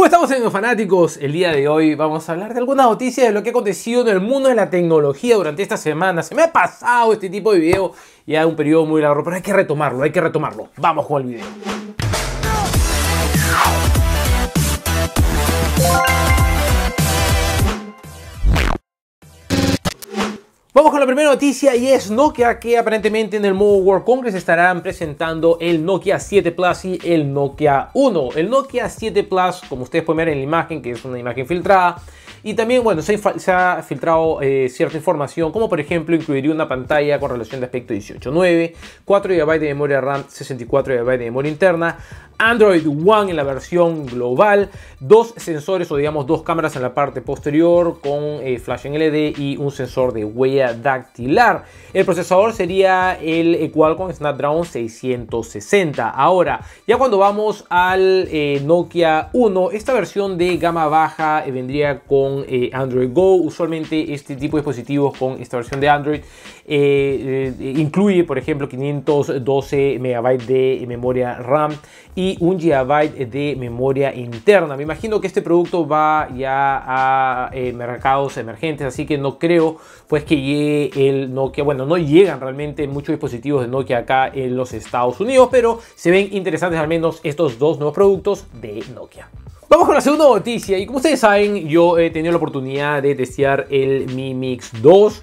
¿Cómo estamos amigos fanáticos? El día de hoy vamos a hablar de algunas noticias de lo que ha acontecido en el mundo de la tecnología durante esta semana. Se me ha pasado este tipo de video ya un periodo muy largo, pero hay que retomarlo, hay que retomarlo. Vamos con el video. Vamos con la primera noticia y es Nokia que aparentemente en el Mobile World Congress estarán presentando el Nokia 7 Plus y el Nokia 1. El Nokia 7 Plus, como ustedes pueden ver en la imagen, que es una imagen filtrada, y también, bueno, se, ha filtrado eh, cierta información, como por ejemplo incluiría una pantalla con relación de aspecto 18.9, 4 GB de memoria RAM, 64 GB de memoria interna, Android One en la versión global, dos sensores o digamos dos cámaras en la parte posterior con eh, flash en LED y un sensor de huella dactilar. El procesador sería el Qualcomm Snapdragon 660. Ahora, ya cuando vamos al eh, Nokia 1, esta versión de gama baja vendría con eh, Android Go. Usualmente este tipo de dispositivos con esta versión de Android eh, eh, incluye, por ejemplo, 512 MB de memoria RAM y 1 GB de memoria interna. Me imagino que este producto va ya a mercados emergentes, así que no creo pues que llegue el Nokia. Bueno, no llegan realmente muchos dispositivos de Nokia acá en los Estados Unidos, pero se ven interesantes al menos estos dos nuevos productos de Nokia. Vamos con la segunda noticia y como ustedes saben yo he tenido la oportunidad de testear el Mi Mix 2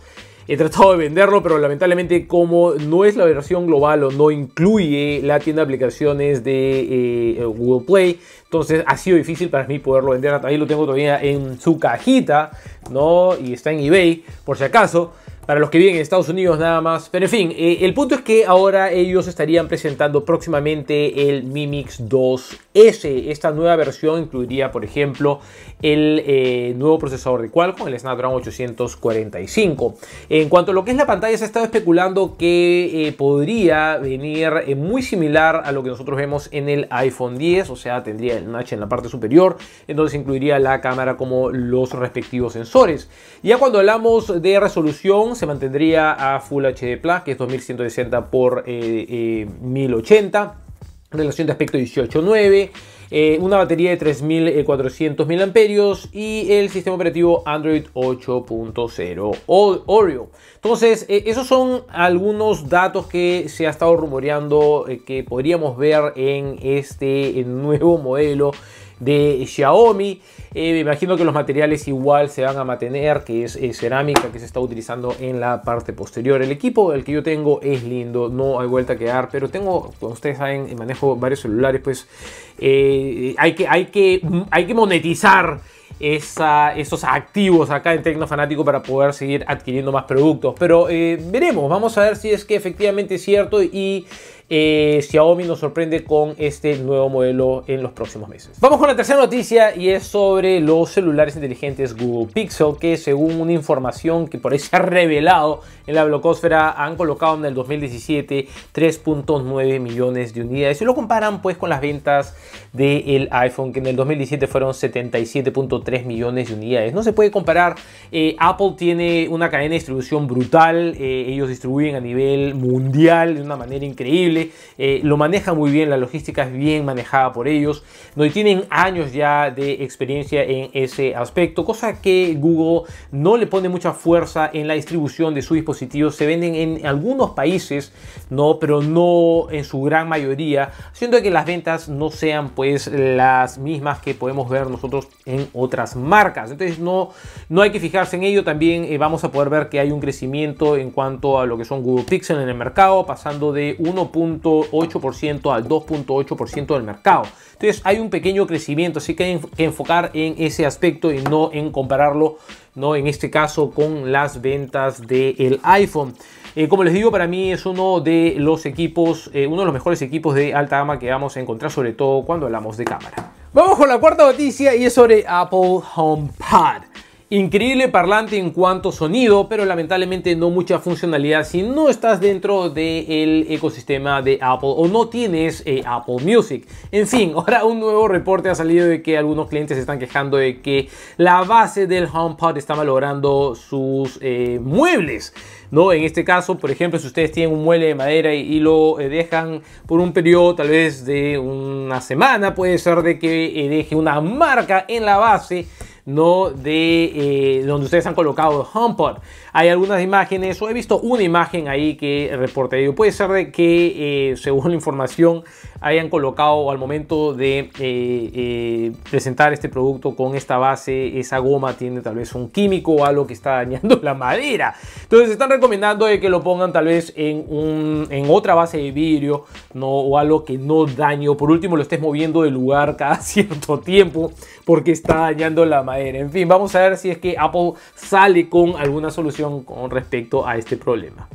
He tratado de venderlo, pero lamentablemente como no es la versión global o no incluye la tienda de aplicaciones de eh, Google Play, entonces ha sido difícil para mí poderlo vender. Ahí lo tengo todavía en su cajita, ¿no? Y está en eBay, por si acaso para los que viven en Estados Unidos nada más. Pero en fin, eh, el punto es que ahora ellos estarían presentando próximamente el Mi Mix 2S. Esta nueva versión incluiría, por ejemplo, el eh, nuevo procesador de Qualcomm, el Snapdragon 845. En cuanto a lo que es la pantalla, se ha estado especulando que eh, podría venir muy similar a lo que nosotros vemos en el iPhone 10, o sea, tendría el notch en la parte superior, entonces incluiría la cámara como los respectivos sensores. Ya cuando hablamos de resolución, se mantendría a Full HD Plus, que es 2160 por 1080. Eh, eh, Relación de aspecto 18.9. Eh, una batería de 3400 mAh y el sistema operativo Android 8.0 Oreo. Entonces, esos son algunos datos que se ha estado rumoreando que podríamos ver en este nuevo modelo de Xiaomi. Eh, me imagino que los materiales igual se van a mantener, que es, cerámica que se está utilizando en la parte posterior. El equipo, el que yo tengo, es lindo, no hay vuelta a quedar, pero tengo, como ustedes saben, manejo varios celulares, pues eh, hay, que, hay, que, hay que monetizar esos activos acá en Tecnofanático para poder seguir adquiriendo más productos. Pero eh, veremos, vamos a ver si es que efectivamente es cierto y eh, Xiaomi nos sorprende con este nuevo modelo en los próximos meses. Vamos con la tercera noticia y es sobre los celulares inteligentes Google Pixel que según una información que por ahí se ha revelado en la blogosfera han colocado en el 2017 3.9 millones de unidades. Si lo comparan pues con las ventas del iPhone que en el 2017 fueron 77.3 millones de unidades. No se puede comparar. Eh, Apple tiene una cadena de distribución brutal. Eh, ellos distribuyen a nivel mundial de una manera increíble. Eh, lo manejan muy bien. La logística es bien manejada por ellos. No tienen años ya de experiencia en ese aspecto. Cosa que Google no le pone mucha fuerza en la distribución de sus dispositivos. Se venden en algunos países, no, pero no en su gran mayoría. Haciendo que las ventas no sean pues las mismas que podemos ver nosotros en otras marcas. Entonces no, no hay que fijarse en ello. También eh, vamos a poder ver que hay un crecimiento en cuanto a lo que son Google Pixel en el mercado, pasando de 1.8% al 2.8% del mercado. Entonces hay un pequeño crecimiento, así que hay que enfocar en ese aspecto y no en compararlo, no en este caso con las ventas del iPhone. Eh, como les digo, para mí es uno de los equipos, eh, uno de los mejores equipos de alta gama que vamos a encontrar, sobre todo cuando hablamos de cámara. Vamos con la cuarta noticia y es sobre Apple HomePod. Increíble parlante en cuanto sonido, pero lamentablemente no mucha funcionalidad si no estás dentro del ecosistema de Apple o no tienes eh, Apple Music. En fin, ahora un nuevo reporte ha salido de que algunos clientes se están quejando de que la base del HomePod está malogrando sus eh, muebles. ¿no? En este caso, por ejemplo, si ustedes tienen un mueble de madera y, lo eh, dejan por un periodo tal vez de una semana, puede ser de que deje una marca en la base no de eh, donde ustedes han colocado el HomePod. Hay algunas imágenes, o he visto una imagen ahí que reporte. Puede ser de que, eh, según la información, hayan colocado al momento de eh, presentar este producto con esta base, esa goma tiene tal vez un químico o algo que está dañando la madera. Entonces están recomendando de que lo pongan tal vez en, un, en otra base de vidrio o algo que no dañe. O por último lo estés moviendo de lugar cada cierto tiempo porque está dañando la madera en fin, vamos a ver si es que Apple sale con alguna solución con respecto a este problema.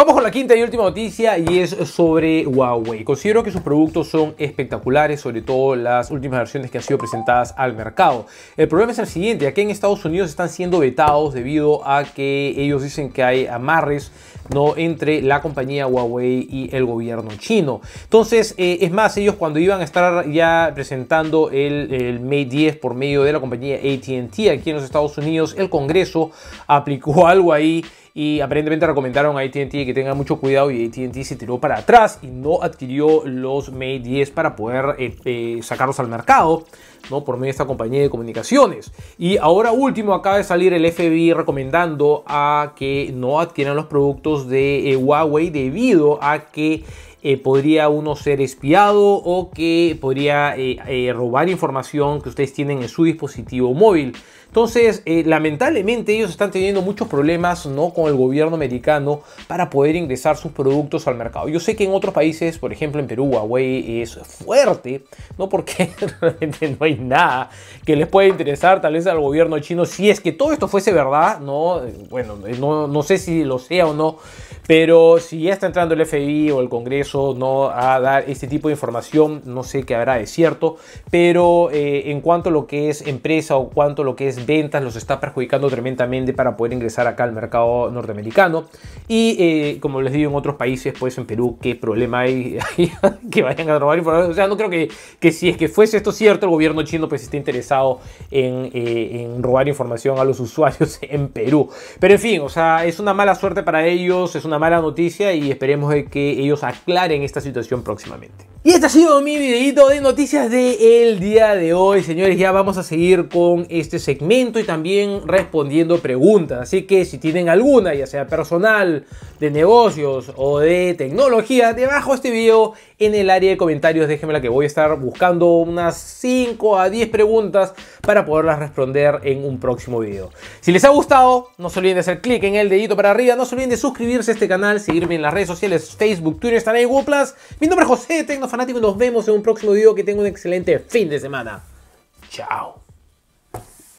Vamos con la quinta y última noticia y es sobre Huawei. Considero que sus productos son espectaculares, sobre todo las últimas versiones que han sido presentadas al mercado. El problema es el siguiente, aquí en Estados Unidos están siendo vetados debido a que ellos dicen que hay amarres ¿no? entre la compañía Huawei y el gobierno chino. Entonces, eh, es más, ellos cuando iban a estar ya presentando el, el Mate 10 por medio de la compañía ATT aquí en los Estados Unidos, el Congreso aplicó algo ahí y aparentemente recomendaron a ATT tengan mucho cuidado y ATT se tiró para atrás y no adquirió los Mate 10 para poder eh, eh, sacarlos al mercado. ¿no? por medio de esta compañía de comunicaciones. Y ahora último acaba de salir el FBI recomendando a que no adquieran los productos de eh, Huawei debido a que podría uno ser espiado o que podría robar información que ustedes tienen en su dispositivo móvil. Entonces, eh, lamentablemente ellos están teniendo muchos problemas ¿no? con el gobierno americano para poder ingresar sus productos al mercado. Yo sé que en otros países, por ejemplo en Perú, Huawei es fuerte, ¿no? porque realmente no hay nada que les pueda interesar tal vez al gobierno chino. Si es que todo esto fuese verdad, ¿no? bueno, no, no sé si lo sea o no, pero si ya está entrando el FBI o el Congreso ¿no? a dar este tipo de información, no sé qué habrá de cierto, pero eh, en cuanto a lo que es empresa o cuanto a lo que es ventas, los está perjudicando tremendamente para poder ingresar acá al mercado norteamericano. Y eh, como les digo en otros países, pues en Perú, qué problema hay que vayan a robar información. O sea, no creo que, que si es que fuese esto cierto, el gobierno chino pues esté interesado en, eh, en robar información a los usuarios en Perú. Pero en fin, o sea, es una mala suerte para ellos, mala noticia y esperemos que ellos aclaren esta situación próximamente. Y este ha sido mi videito de noticias del día de hoy, señores. Ya vamos a seguir con este segmento y también respondiendo preguntas. Así que si tienen alguna, ya sea personal, de negocios o de tecnología, debajo de este video en el área de comentarios déjenmela que voy a estar buscando unas 5 a 10 preguntas para poderlas responder en un próximo video. Si les ha gustado, no se olviden de hacer clic en el dedito para arriba, no se olviden de suscribirse a este canal, seguirme en las redes sociales, Facebook, Twitter, Instagram y Google+. Mi nombre es José Tecno Fanático y nos vemos en un próximo video. Que tengan un excelente fin de semana. Chao.